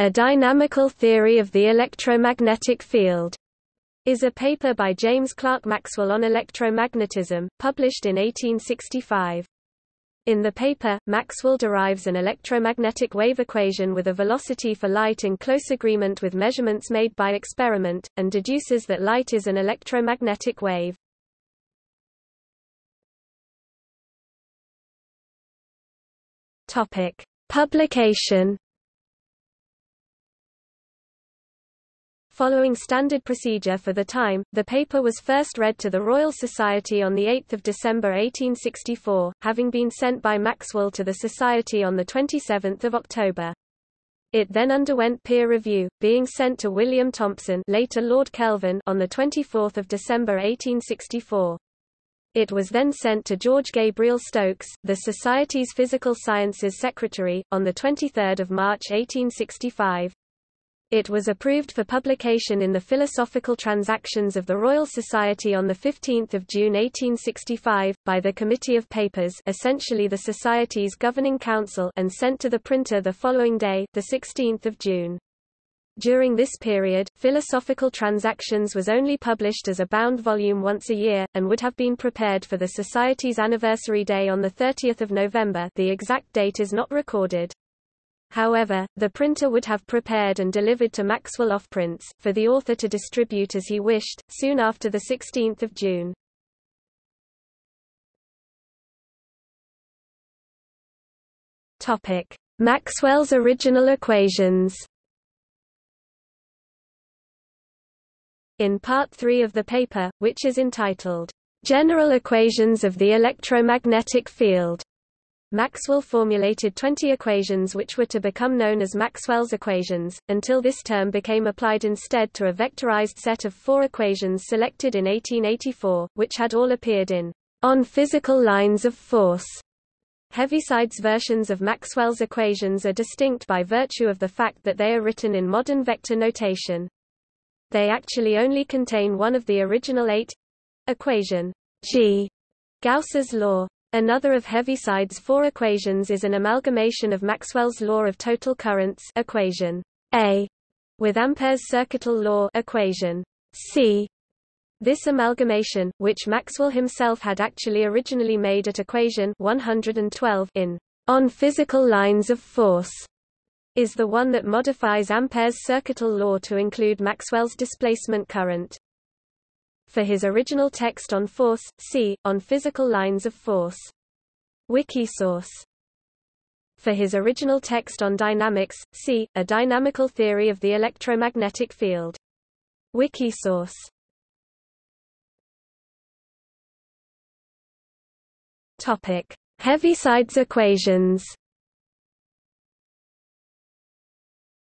A Dynamical Theory of the Electromagnetic Field is a paper by James Clerk Maxwell on electromagnetism, published in 1865. In the paper, Maxwell derives an electromagnetic wave equation with a velocity for light in close agreement with measurements made by experiment, and deduces that light is an electromagnetic wave. Topic: Publication. Following standard procedure for the time, the paper was first read to the Royal Society on 8 December 1864, having been sent by Maxwell to the Society on 27 October. It then underwent peer review, being sent to William Thomson later Lord Kelvin on 24 December 1864. It was then sent to George Gabriel Stokes, the Society's Physical Sciences Secretary, on 23 March 1865. It was approved for publication in the Philosophical Transactions of the Royal Society on 15 June 1865, by the Committee of Papers essentially the Society's governing council and sent to the printer the following day, 16 June. During this period, Philosophical Transactions was only published as a bound volume once a year, and would have been prepared for the Society's anniversary day on 30 November the exact date is not recorded. However, the printer would have prepared and delivered to Maxwell Offprints, for the author to distribute as he wished, soon after 16 June. Maxwell's original equations In Part 3 of the paper, which is entitled, General Equations of the Electromagnetic Field, Maxwell formulated 20 equations which were to become known as Maxwell's equations, until this term became applied instead to a vectorized set of four equations selected in 1884, which had all appeared in On Physical Lines of Force. Heaviside's versions of Maxwell's equations are distinct by virtue of the fact that they are written in modern vector notation. They actually only contain one of the original eight equation G. Gauss's law. Another of Heaviside's four equations is an amalgamation of Maxwell's law of total currents equation A with Ampere's circuital law equation C. This amalgamation, which Maxwell himself had actually originally made at equation 112 in On Physical Lines of Force, is the one that modifies Ampere's circuital law to include Maxwell's displacement current. For his original text on force, see, on physical lines of force. Wikisource. For his original text on dynamics, see, A Dynamical Theory of the Electromagnetic Field. Wikisource. Topic: Heaviside's equations.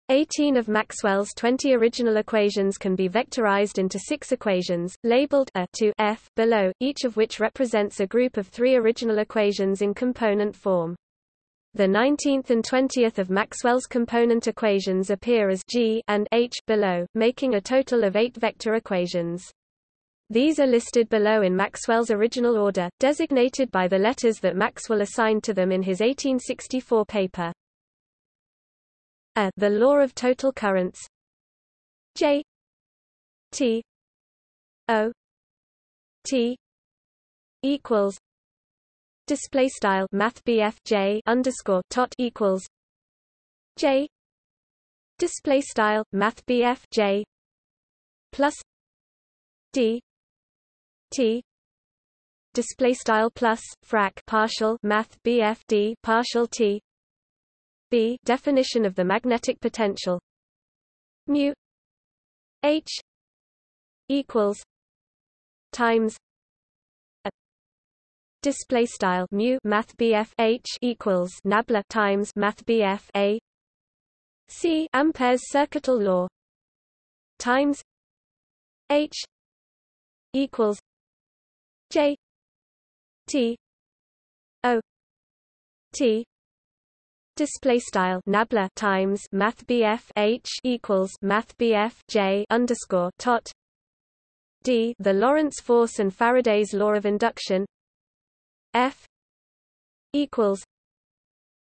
18 of Maxwell's 20 original equations can be vectorized into six equations, labeled A to F below, each of which represents a group of three original equations in component form. The 19th and 20th of Maxwell's component equations appear as G and H below, making a total of eight vector equations. These are listed below in Maxwell's original order, designated by the letters that Maxwell assigned to them in his 1864 paper a the law of total currents. J T O T equals display style math J underscore tot equals J display style math J plus D T display style plus frac partial math D partial T B definition of the magnetic potential. Mu H equals times a display style mu math BF H equals nabla times math BF A C Ampere's circuital law times H equals J T O T display style nabla times math h equals math j underscore tot. D the Lorentz force and Faraday's law of induction. F equals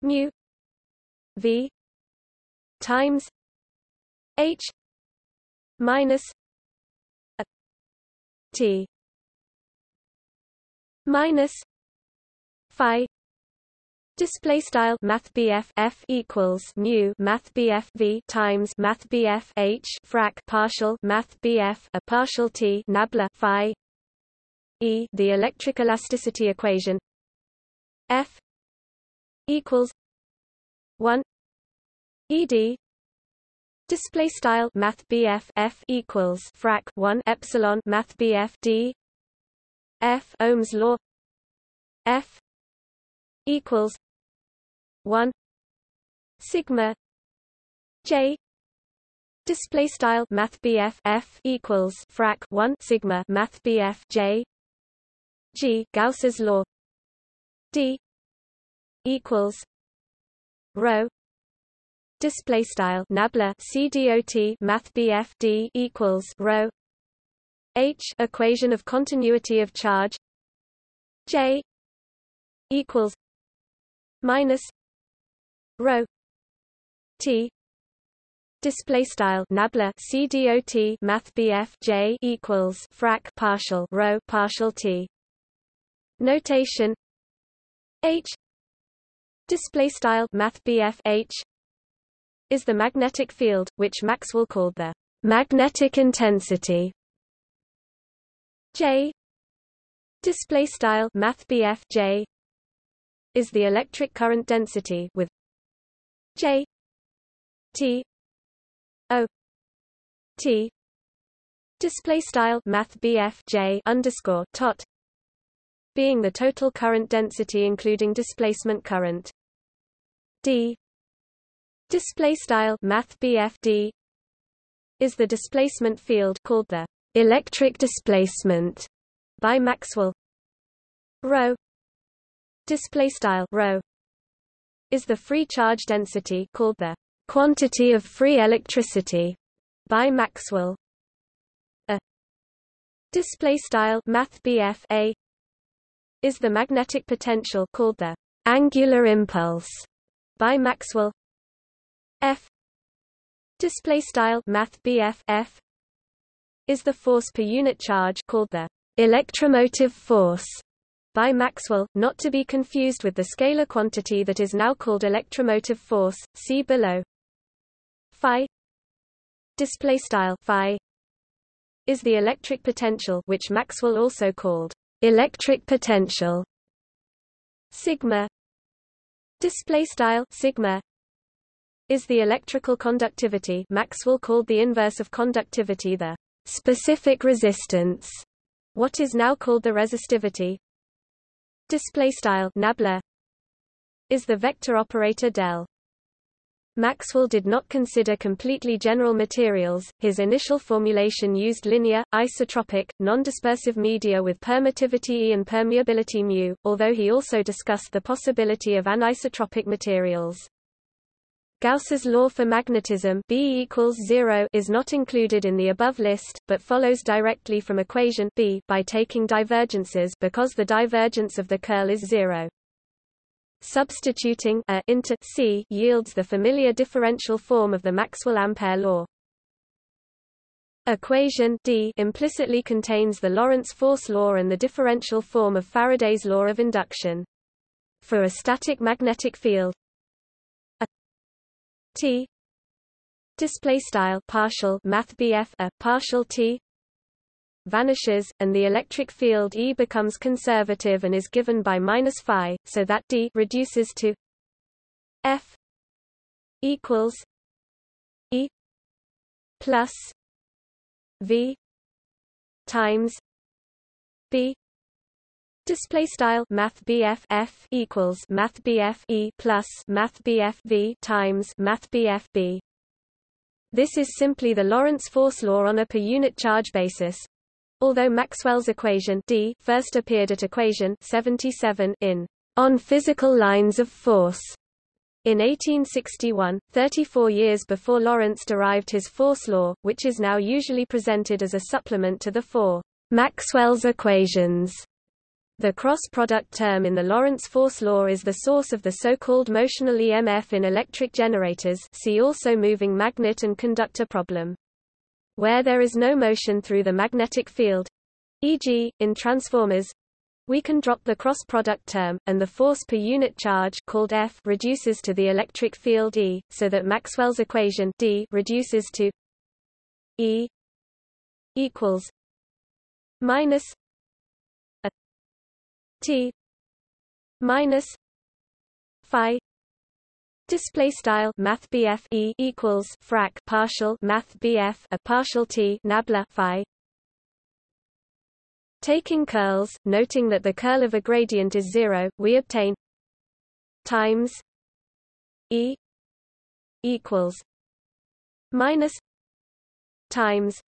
mu v times H minus a T minus Phi Display style Math F equals mu Math V times Math H frac partial Math a partial T nabla Phi. E the electric elasticity equation. F equals one ED display style Math F equals frac one epsilon Math D. F Ohm's law. F equals 1 sigma j display style math F equals frac 1 sigma math j g Gauss's law d equals rho display style nabla cdot math d equals rho h equation of continuity of charge j equals minus rho t display style nabla cdot math bf j equals frac partial rho partial t. Notation h display style math bf h is the magnetic field which Maxwell called the magnetic intensity. J display style math bf j is the electric current density with J T O T. Display style math J underscore tot being the total current density including displacement current. D. Display style math D is the displacement field called the electric displacement by Maxwell rho display style rho is the free charge density called the quantity of free electricity by Maxwell. A display style math a is the magnetic potential called the angular impulse by Maxwell. F display style math F is the force per unit charge called the electromotive force by Maxwell, not to be confused with the scalar quantity that is now called electromotive force. See below. Phi display style phi is the electric potential which Maxwell also called electric potential. Sigma display style sigma is the electrical conductivity Maxwell called the inverse of conductivity the specific resistance what is now called the resistivity display style nabla is the vector operator del Maxwell did not consider completely general materials, his initial formulation used linear, isotropic, non-dispersive media with permittivity E and permeability μ, although he also discussed the possibility of anisotropic materials. Gauss's law for magnetism B equals 0 is not included in the above list, but follows directly from equation B by taking divergences because the divergence of the curl is 0. Substituting a into C yields the familiar differential form of the Maxwell-Ampere law. Equation D implicitly contains the Lorentz force law and the differential form of Faraday's law of induction. For a static magnetic field, T. Display style partial math a partial T. Vanishes and the electric field E becomes conservative and is given by minus phi so that D reduces to F equals E plus V times B Display style Math BF F equals Math BF E plus Math BF V times Math BF B. This is simply the Lorentz force law on a per unit charge basis. Although Maxwell's equation D first appeared at equation 77 in On Physical Lines of Force in 1861, 34 years before Lorentz derived his force law, which is now usually presented as a supplement to the four Maxwell's equations The cross-product term in the Lorentz force law is the source of the so-called motional EMF in electric generators see also moving magnet and conductor problem. Where there is no motion through the magnetic field, e.g., in transformers, we can drop the cross-product term, and the force per unit charge called F reduces to the electric field E, so that Maxwell's equation D reduces to E equals minus T minus Phi Display style Math E equals frac partial Math a partial T nabla Phi. Taking curls, noting that the curl of a gradient is zero, we obtain times E equals minus times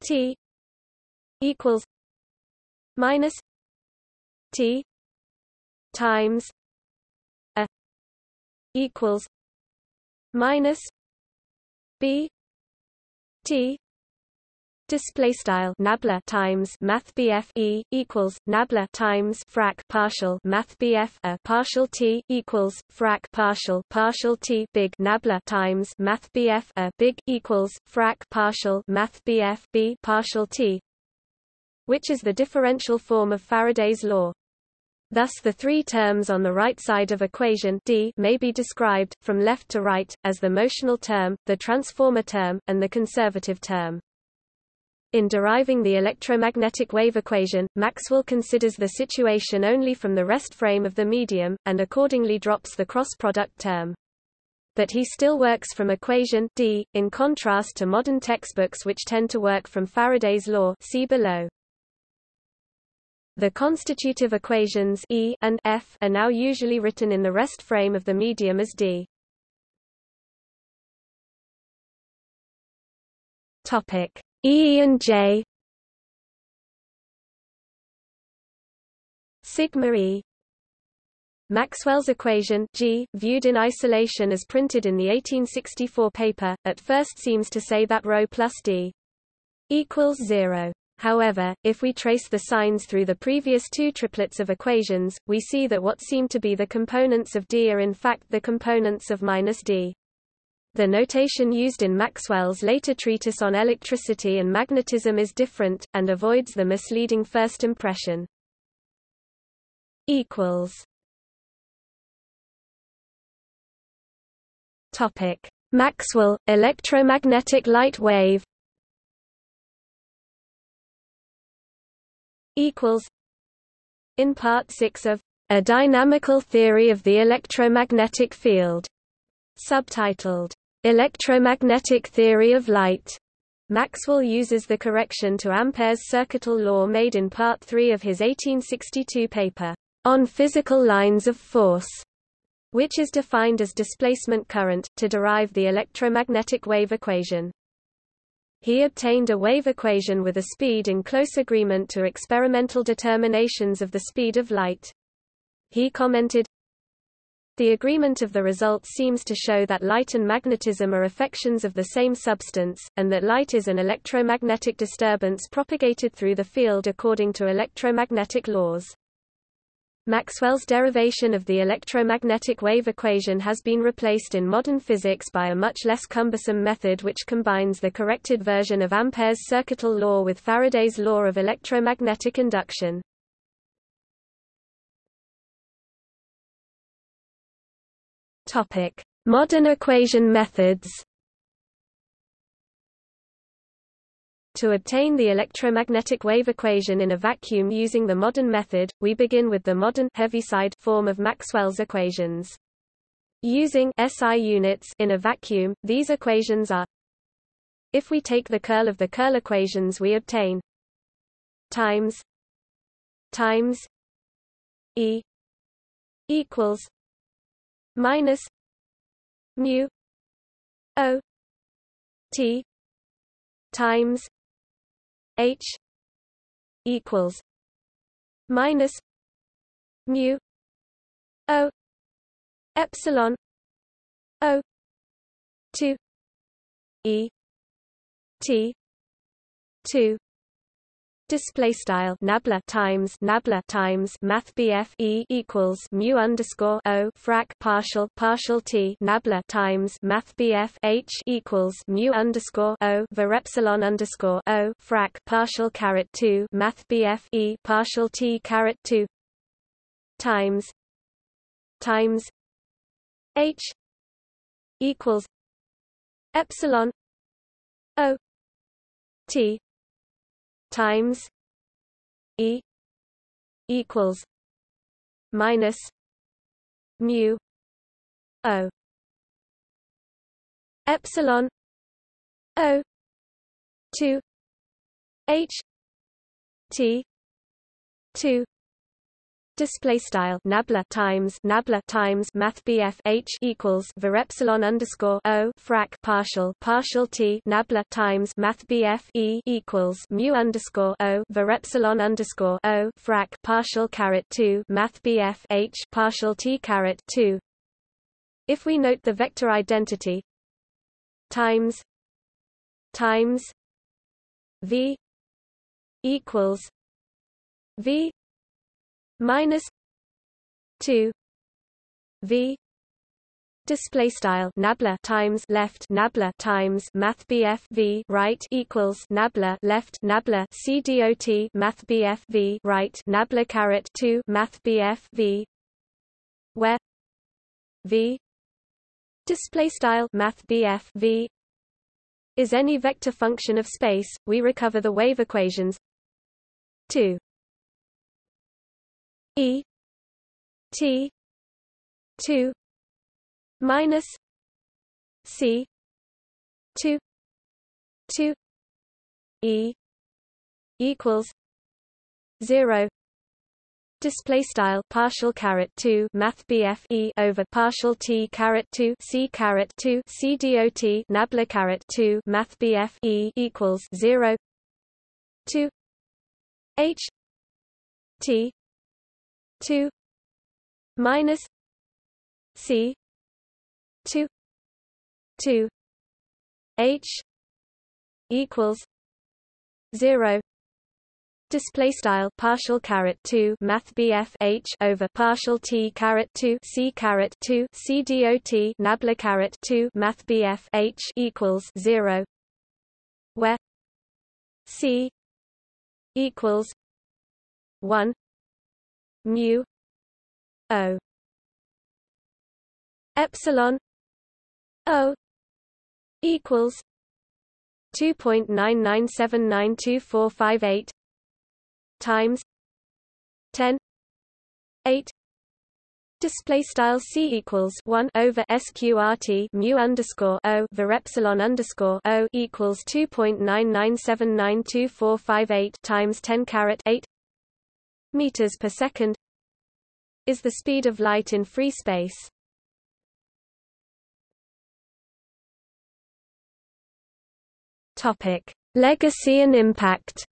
T equals minus T times a equals minus B T display style nabla times math BF E equals nabla times frac partial math BF a partial T equals frac partial partial T big nabla times math BF a big equals frac partial math BF B partial T which is the differential form of Faraday's law Thus the three terms on the right side of equation D may be described, from left to right, as the motional term, the transformer term, and the conservative term. In deriving the electromagnetic wave equation, Maxwell considers the situation only from the rest frame of the medium, and accordingly drops the cross-product term. But he still works from equation D, in contrast to modern textbooks which tend to work from Faraday's law see below. The constitutive equations E and F are now usually written in the rest frame of the medium as D. Topic E and J sigma E Maxwell's equation G, viewed in isolation as printed in the 1864 paper, at first seems to say that ρ plus d equals 0. However, if we trace the signs through the previous two triplets of equations, we see that what seem to be the components of d are in fact the components of minus d. The notation used in Maxwell's later treatise on electricity and magnetism is different, and avoids the misleading first impression. Maxwell electromagnetic light wave. Equals. In Part 6 of A Dynamical Theory of the Electromagnetic Field, subtitled Electromagnetic theory of light. Maxwell uses the correction to Ampere's circuital law made in Part 3 of his 1862 paper, On Physical Lines of Force, which is defined as displacement current, to derive the electromagnetic wave equation. He obtained a wave equation with a speed in close agreement to experimental determinations of the speed of light. He commented, the agreement of the results seems to show that light and magnetism are affections of the same substance, and that light is an electromagnetic disturbance propagated through the field according to electromagnetic laws. Maxwell's derivation of the electromagnetic wave equation has been replaced in modern physics by a much less cumbersome method which combines the corrected version of Ampere's circuital law with Faraday's law of electromagnetic induction. Modern equation methods. To obtain the electromagnetic wave equation in a vacuum using the modern method, we begin with the modern Heaviside form of Maxwell's equations. Using SI units in a vacuum, these equations are If we take the curl of the curl equations we obtain times times E equals minus mu o t times h equals minus mu o epsilon o 2 e t 2 display style nabla times nabla times math BF E equals mu underscore O frac partial partial T nabla times math BF H equals mu underscore O var epsilon underscore O frac partial caret 2 math BF E partial T caret 2 times times H equals epsilon O T times E equals minus mu O. Epsilon O two H T two Display style nabla times nabla times math BF H equals var epsilon underscore O frac partial partial T nabla times math BF E equals mu underscore O var epsilon underscore O frac partial caret two math BF H partial T caret two. If we note the vector identity times times V equals V minus 2 v display style nabla times left nabla times math bf v right equals nabla left nabla cdot math bf v right nabla caret 2 math bf v where v display style math bf v is any vector function of space we recover the wave equations 2 E T two minus C two two E equals zero. Display style partial caret 2 math BF E over partial T caret 2 C caret 2 C dot nabla caret 2 math BF E equals 0 2 H T 2 minus c 2 2 h equals 0 display style partial caret 2 math BF H over partial T caret 2 C caret 2 C dot nabla caret 2 math BF H equals 0 where C equals 1 mu o epsilon o equals 2.9979248 times 10 8 Display style c equals one over sqrt mu underscore o var epsilon underscore o equals two point nine nine seven nine two four five eight times ten caret eight meters per second is the speed of light in free space. Topic: Legacy and impact.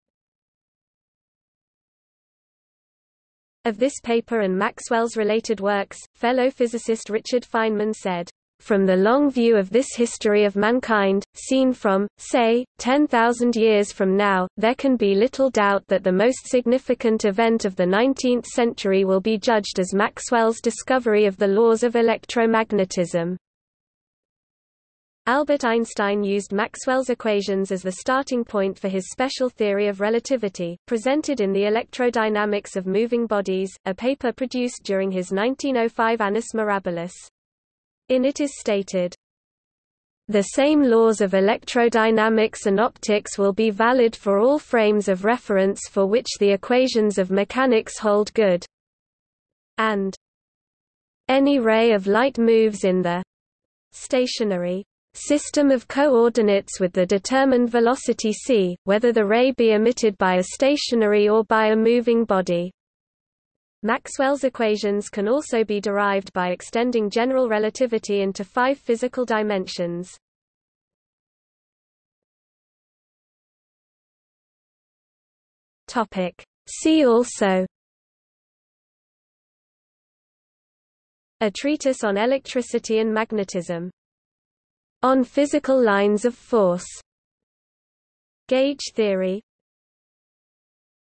Of this paper and Maxwell's related works, fellow physicist Richard Feynman said, from the long view of this history of mankind, seen from, say, 10,000 years from now, there can be little doubt that the most significant event of the 19th century will be judged as Maxwell's discovery of the laws of electromagnetism. Albert Einstein used Maxwell's equations as the starting point for his special theory of relativity, presented in The Electrodynamics of Moving Bodies, a paper produced during his 1905 Annus Mirabilis. In it is stated, the same laws of electrodynamics and optics will be valid for all frames of reference for which the equations of mechanics hold good. And any ray of light moves in the stationary system of coordinates with the determined velocity c, whether the ray be emitted by a stationary or by a moving body. Maxwell's equations can also be derived by extending general relativity into five physical dimensions. Topic See also A treatise on electricity and magnetism. On physical lines of force. Gauge theory